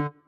you